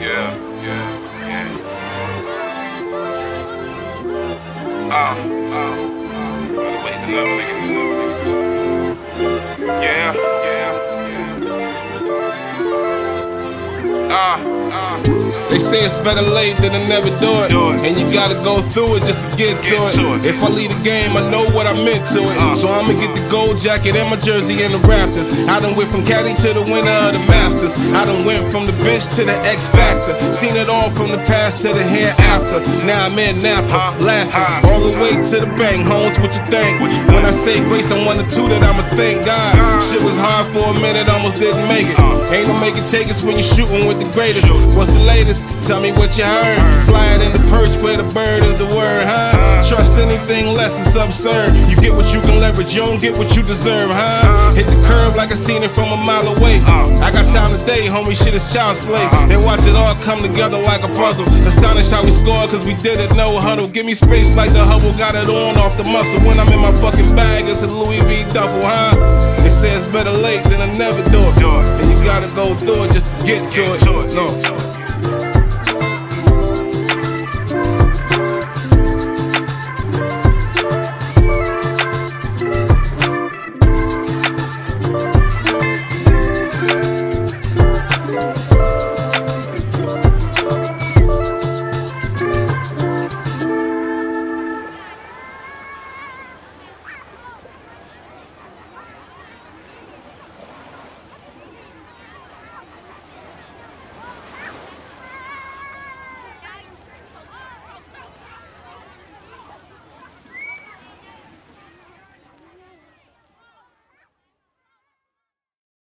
yeah, yeah, yeah. Ah, ah, ah. Wait, another nigga. Yeah, They say it's better late than to never do it. And you gotta go through it just to get, to, it. If I leave the game, I know what I meant to it. Uh. So I'ma get the gold jacket and my jersey and the Raptors. I done went from caddy to the winner of the Masters. I done went from the bench to the X Factor. Seen it all from the past to the hereafter. Now I'm in Napa, laughing all the way to the bank. Holmes, what you think? When I say grace, I'm one or two that I'ma thank God. Shit was hard for a minute, almost didn't make it. Ain't no make it take it when you're shooting with the greatest. What's the latest? Tell me what you heard. Fly it in the perch where the bird is the word, huh? Trust anything less, it's absurd. You get what you can leverage, you don't get what you deserve, huh? Hit the curb like I seen it from a mile away. I got time today, homie, shit is child's play. They watch it all come together like a puzzle. Astonished how we scored, cause we did it, no huddle. Give me space like the Hubble, got it on off the muscle. When I'm in my fucking bag, it's a Louis V duffel, huh? They say it's better late than I never. Do it. And you gotta go through it just to get to it.